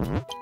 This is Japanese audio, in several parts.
Mm-hmm.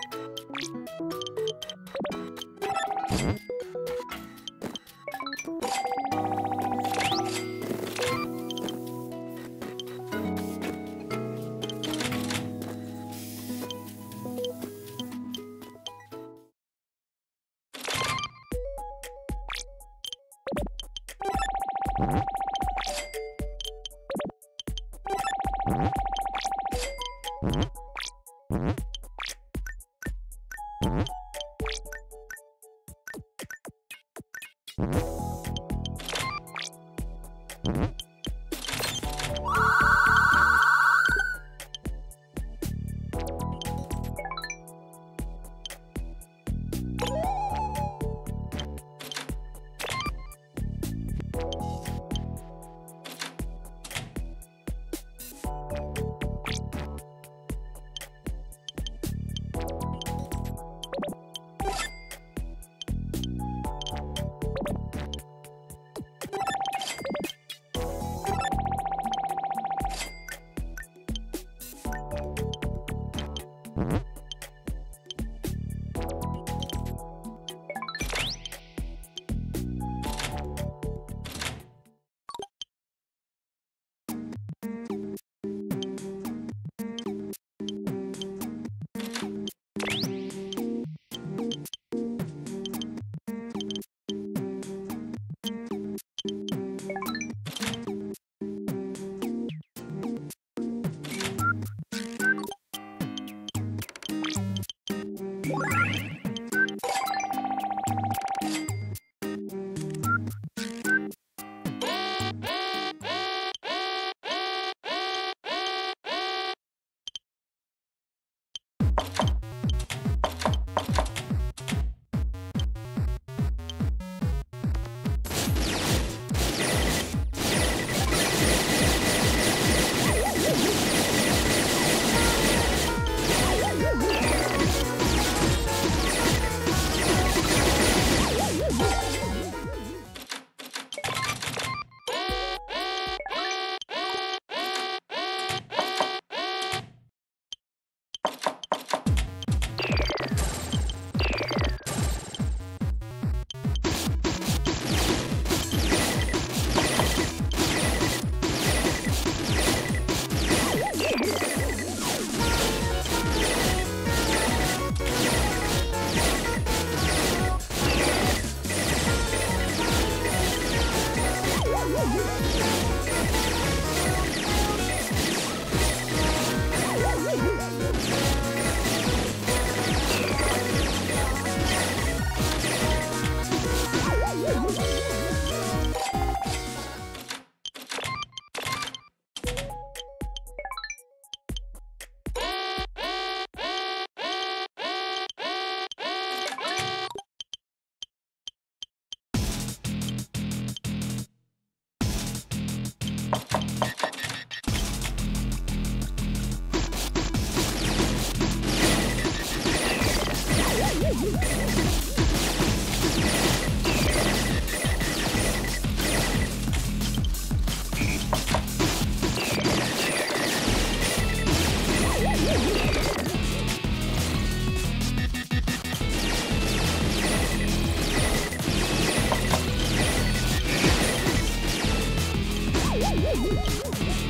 ハハハハ!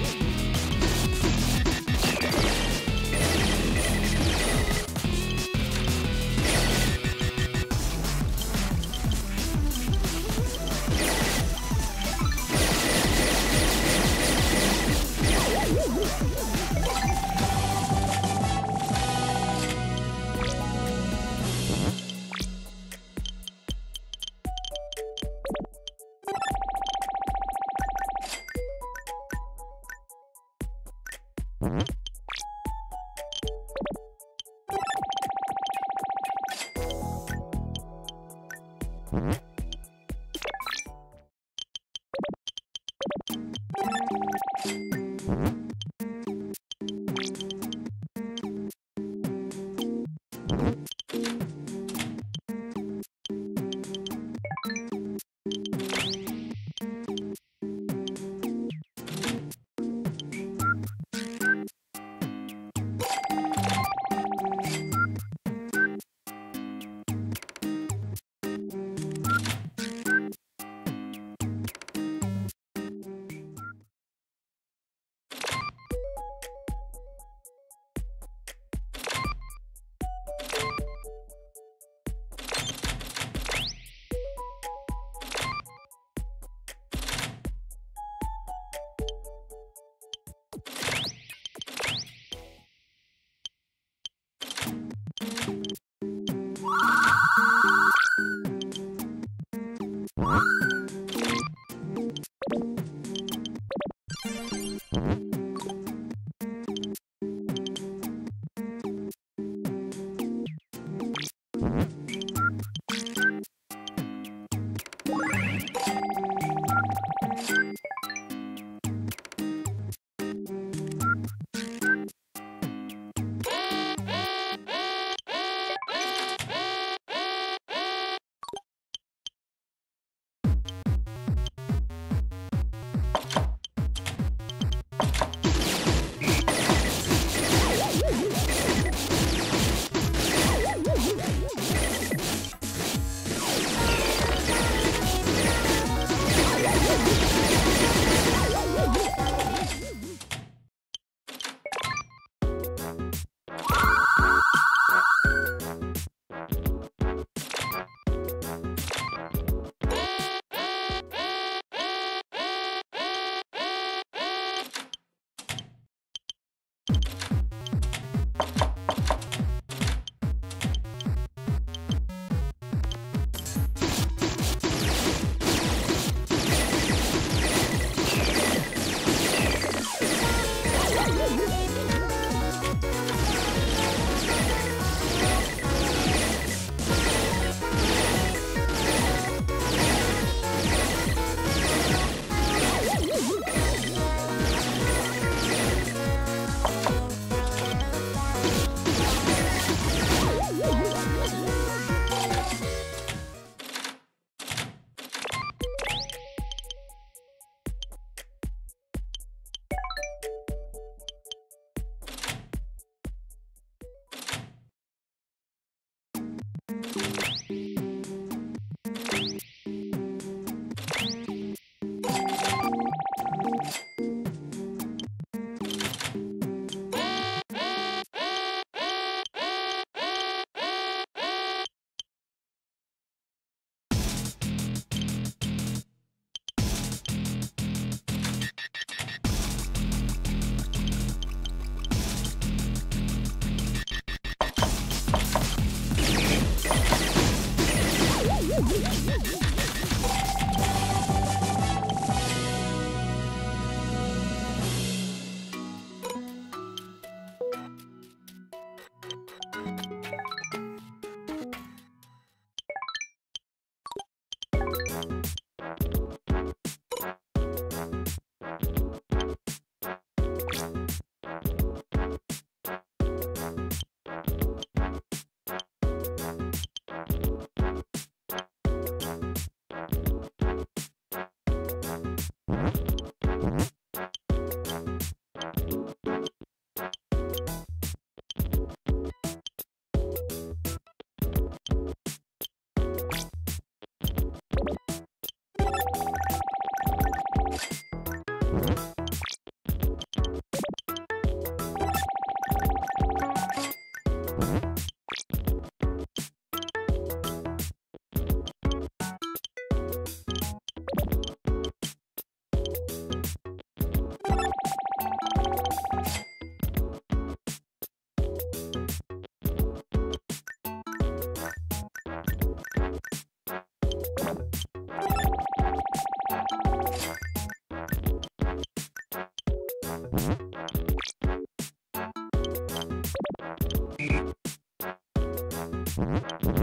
Mm-hmm.